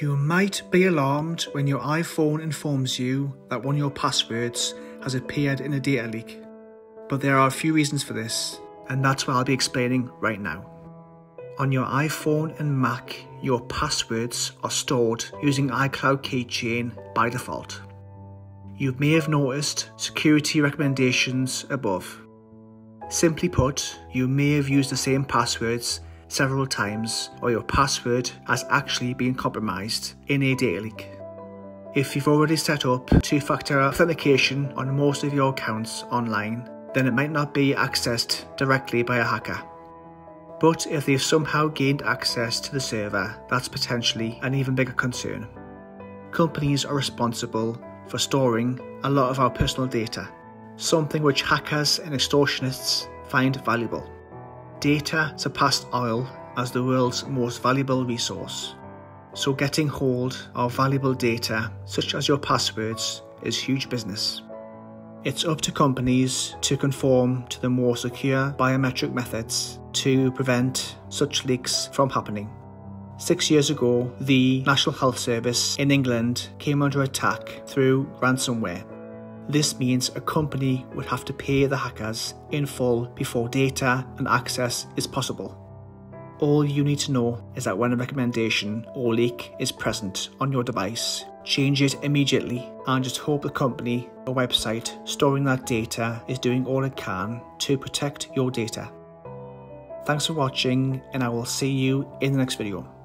You might be alarmed when your iPhone informs you that one of your passwords has appeared in a data leak. But there are a few reasons for this, and that's what I'll be explaining right now. On your iPhone and Mac, your passwords are stored using iCloud Keychain by default. You may have noticed security recommendations above. Simply put, you may have used the same passwords several times or your password has actually been compromised in a data leak. If you've already set up two-factor authentication on most of your accounts online, then it might not be accessed directly by a hacker. But if they've somehow gained access to the server, that's potentially an even bigger concern. Companies are responsible for storing a lot of our personal data, something which hackers and extortionists find valuable. Data surpassed oil as the world's most valuable resource. So getting hold of valuable data, such as your passwords, is huge business. It's up to companies to conform to the more secure biometric methods to prevent such leaks from happening. Six years ago, the National Health Service in England came under attack through ransomware. This means a company would have to pay the hackers in full before data and access is possible. All you need to know is that when a recommendation or leak is present on your device, change it immediately and just hope the company or website storing that data is doing all it can to protect your data. Thanks for watching and I will see you in the next video.